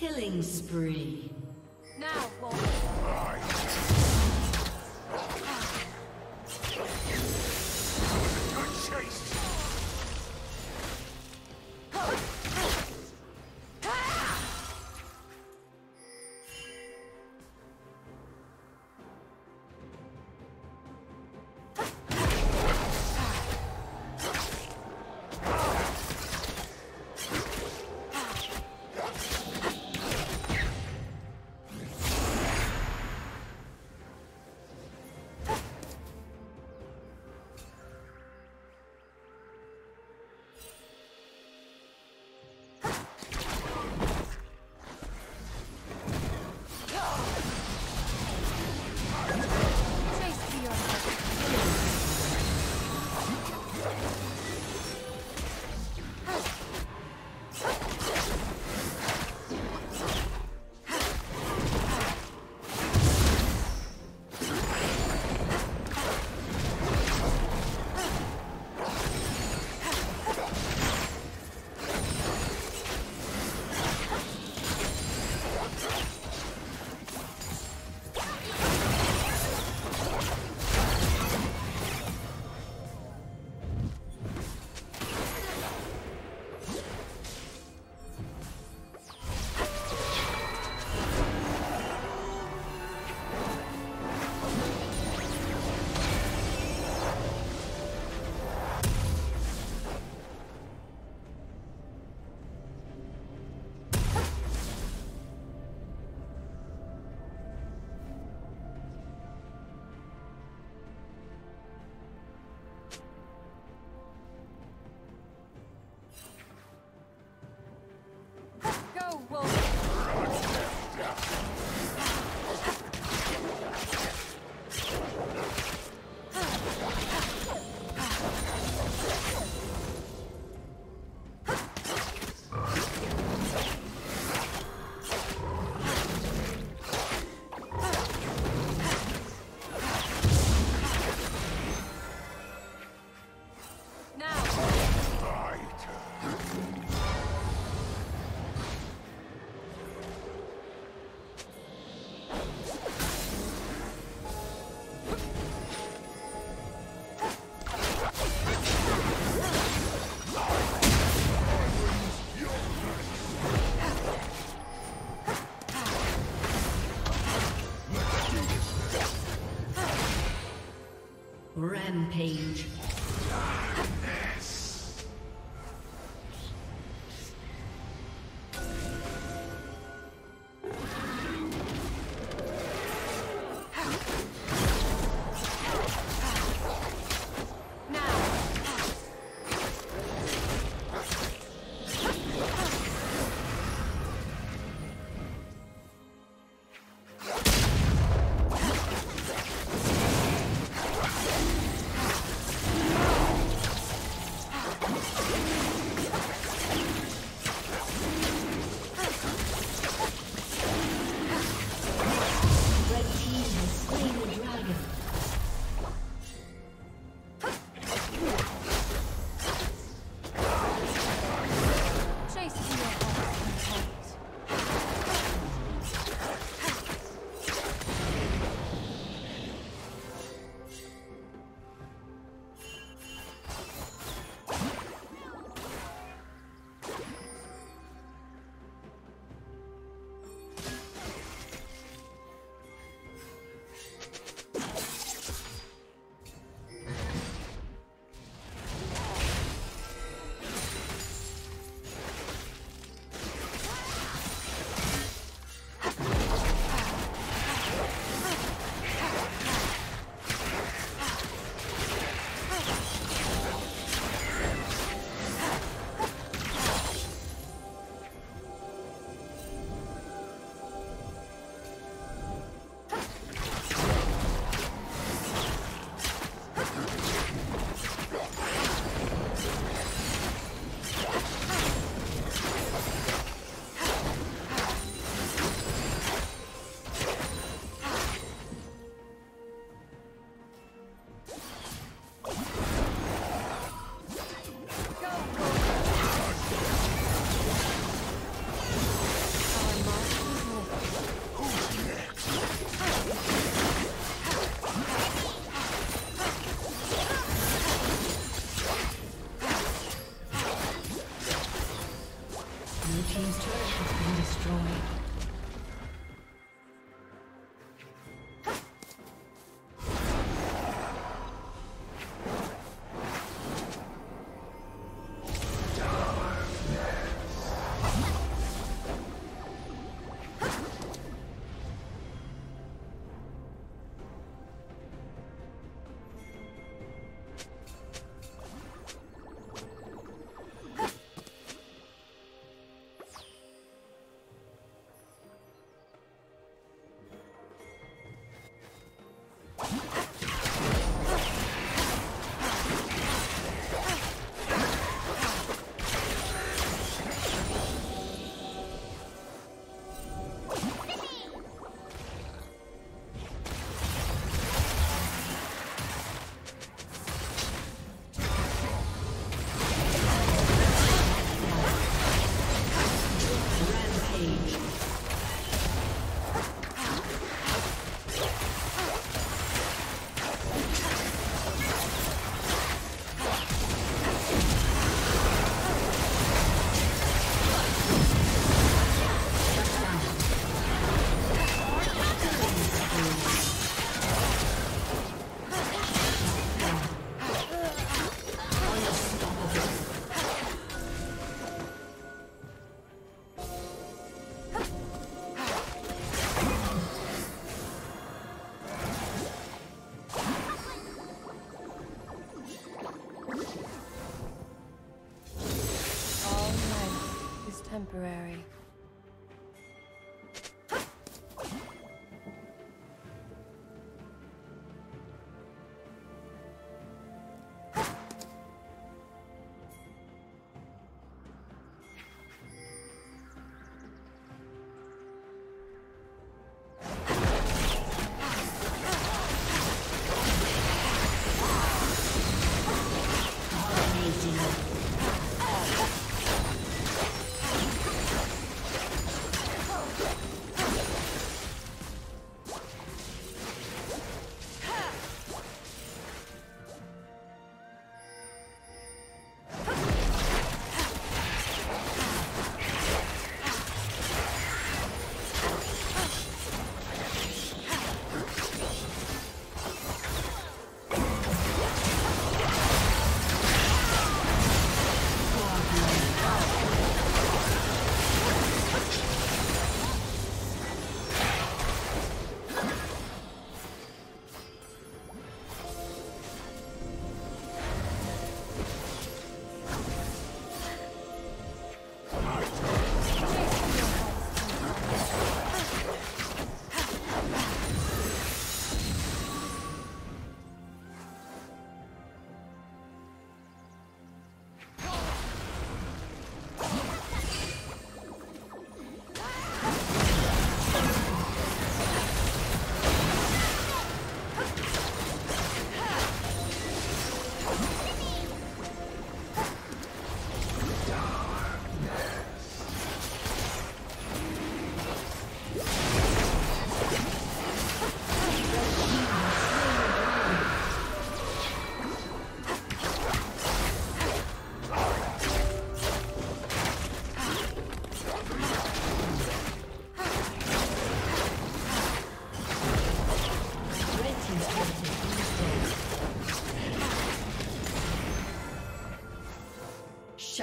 Killing spree.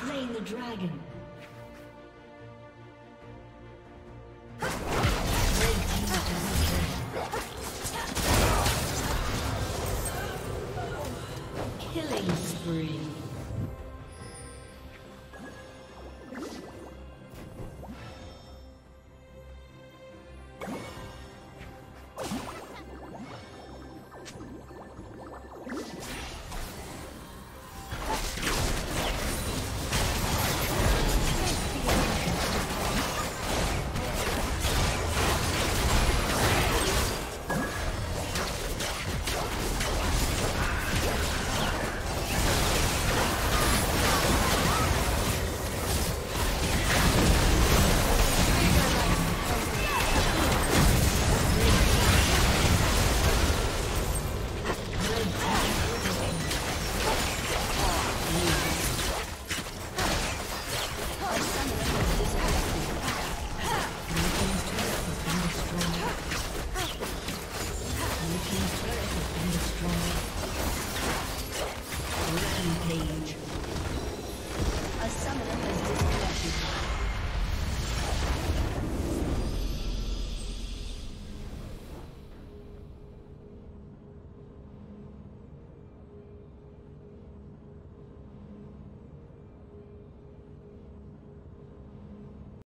slain the dragon.